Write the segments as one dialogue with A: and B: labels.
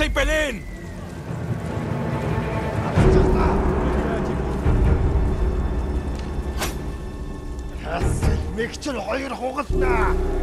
A: Ese Pelín!
B: Хасыг нэг ч хоёр хугалнаа.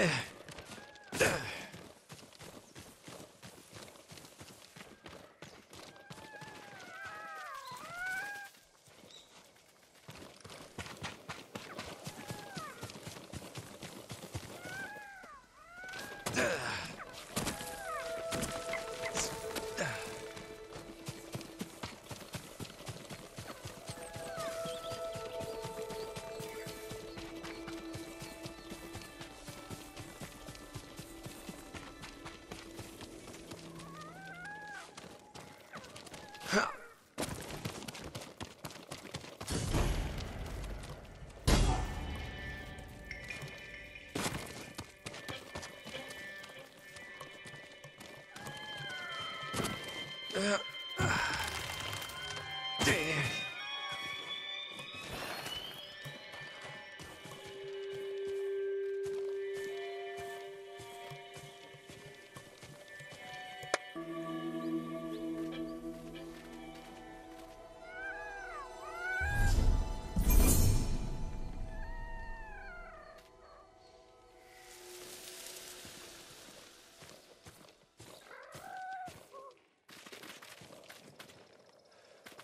C: Yeah.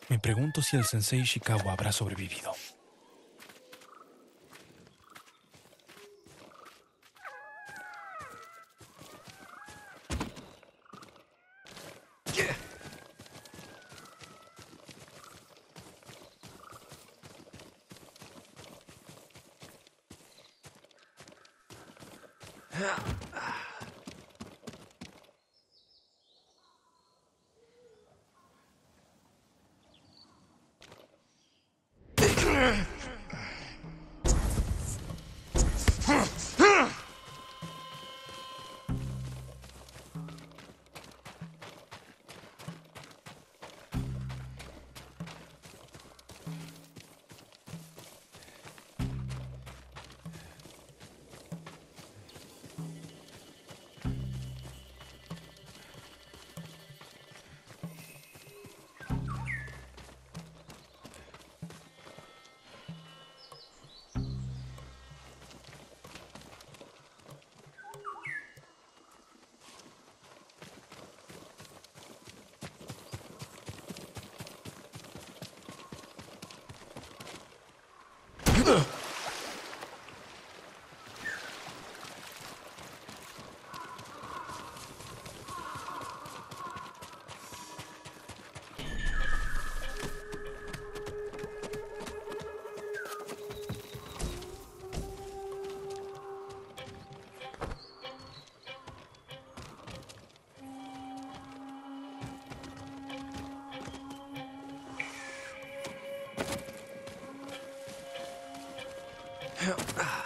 A: Me pregunto si el sensei Ishikawa habrá sobrevivido. Ugh. Yeah.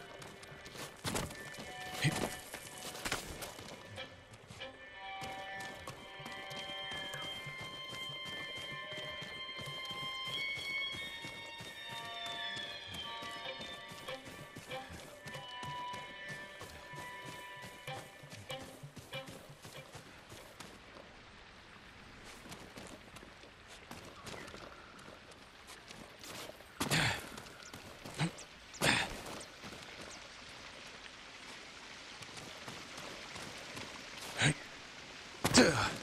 B: Ugh.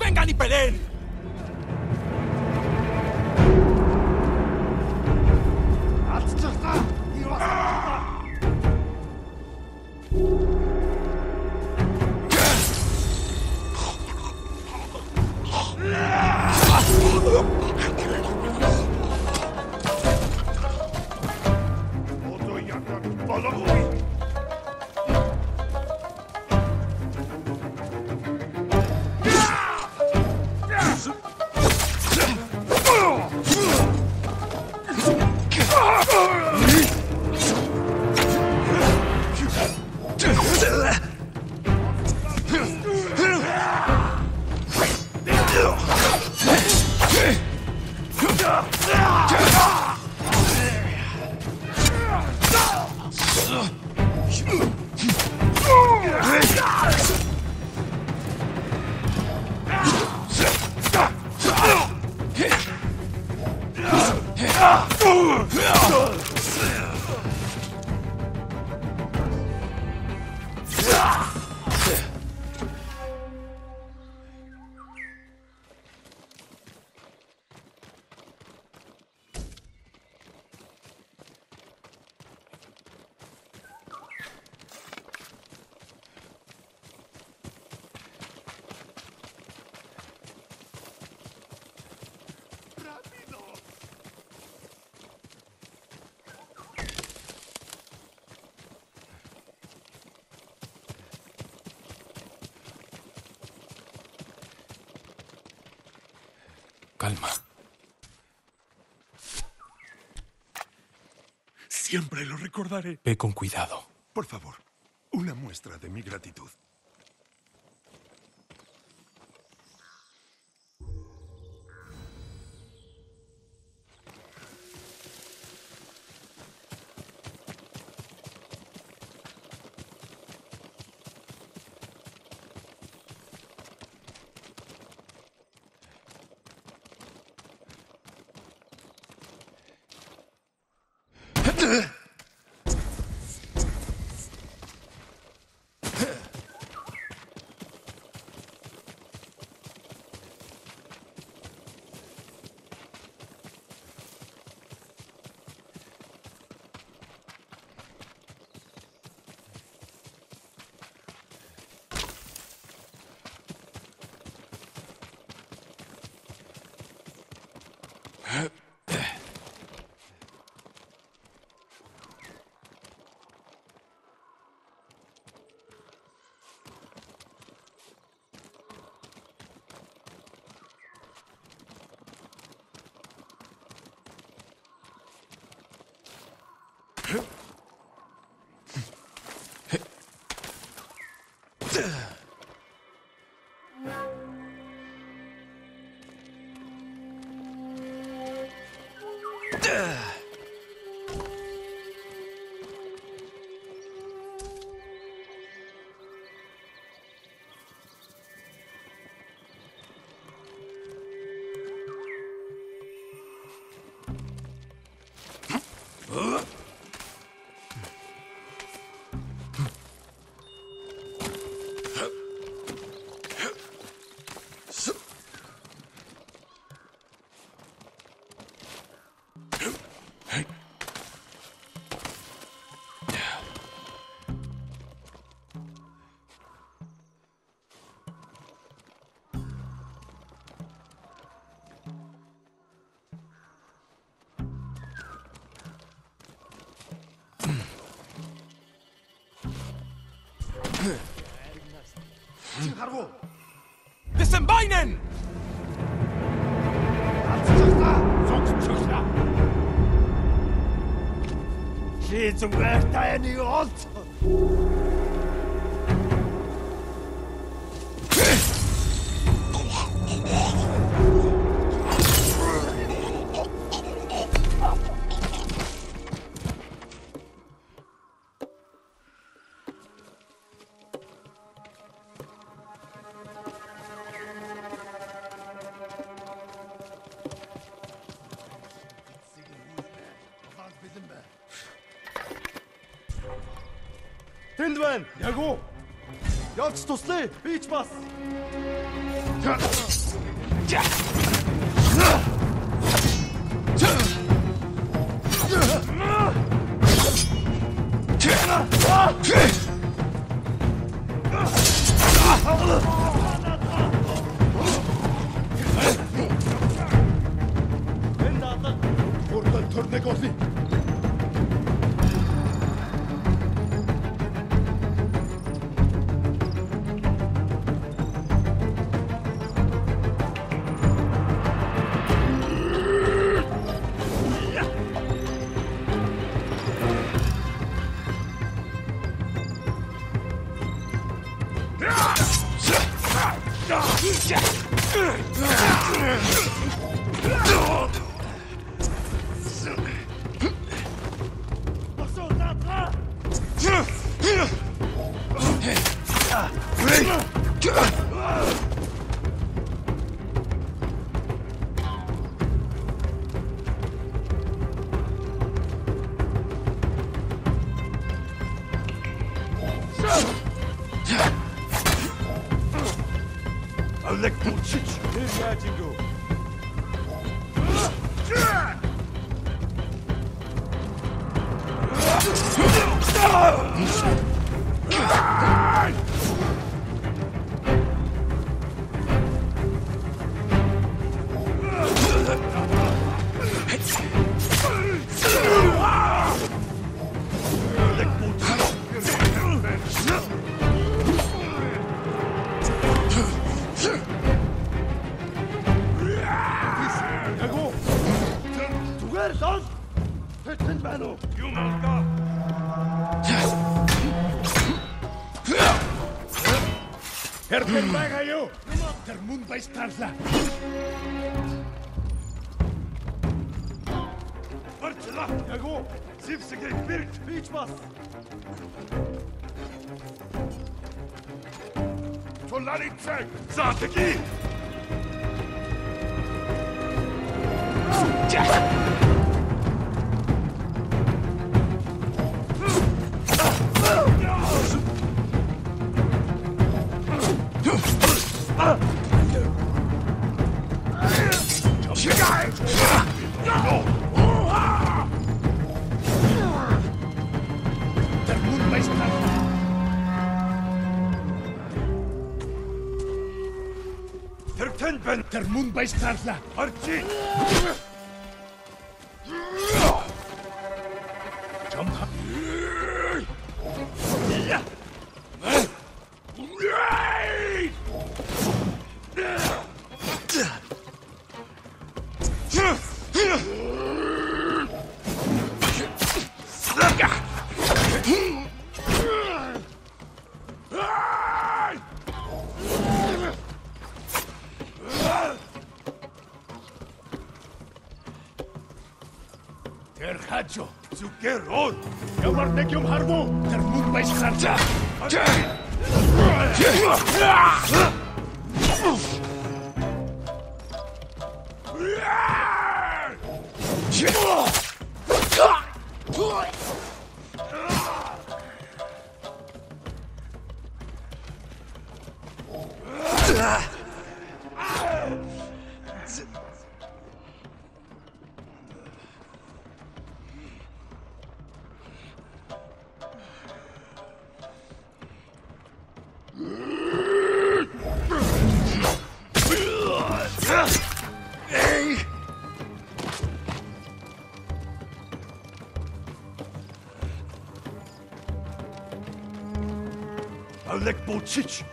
B: ¡Vengan y peleen!
A: Calma.
C: Siempre lo recordaré.
A: Ve con cuidado.
C: Por favor, una muestra de mi gratitud.
B: Huh? харгу. Тэсэн байнэн. Алцчихлаа.
D: Зогсчихлаа. Чи зүгээр таяны ол туслая. Би ч бас. Энд Хэрхэн байгаа юу? Тэр мөн баястаалаа. Барчла. Яг уу. Зевсэг бэрч бич бас. Толарицэг. Заатаки. Der Mundbeißkrantler! Archie! 进去。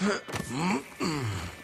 D: うん。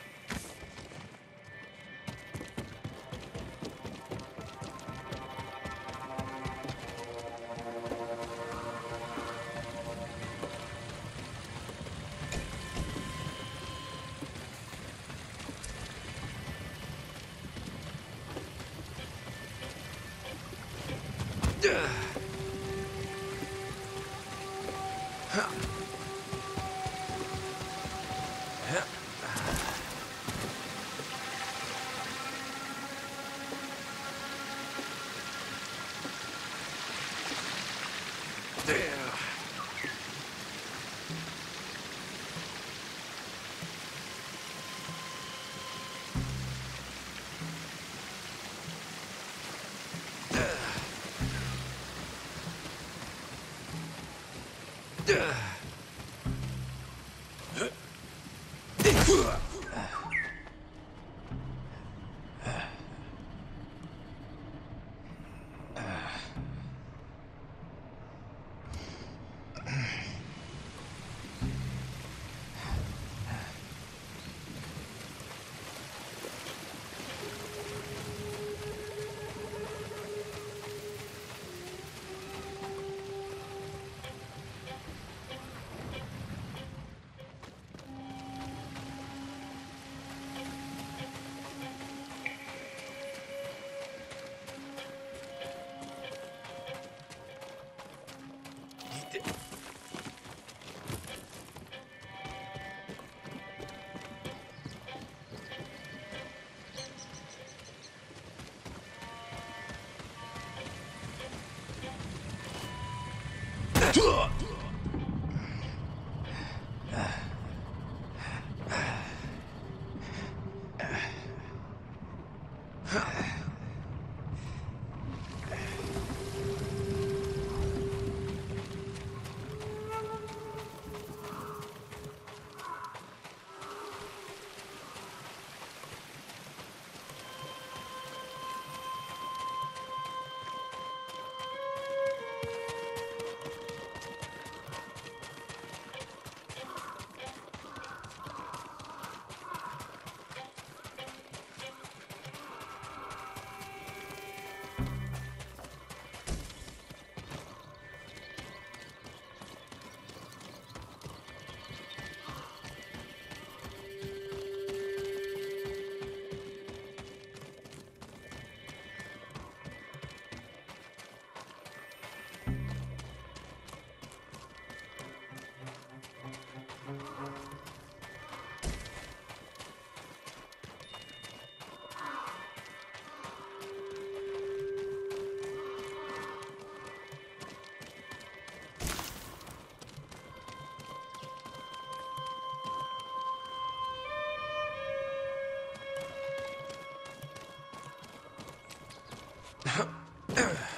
E: Ugh.